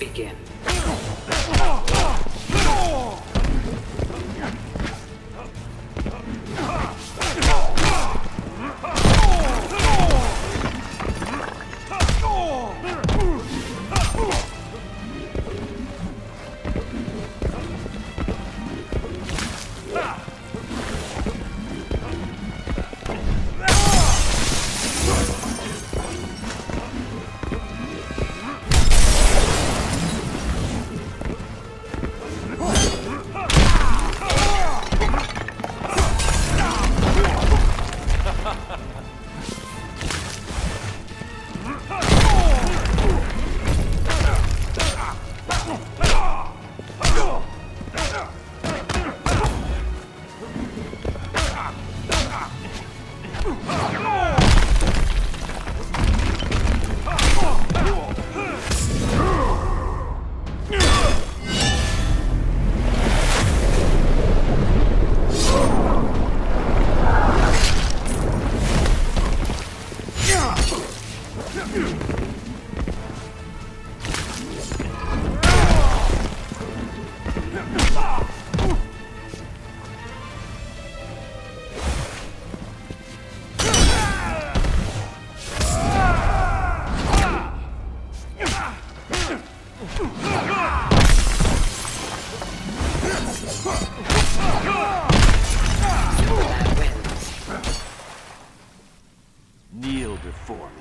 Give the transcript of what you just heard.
begin. Yeah. Kneel before me.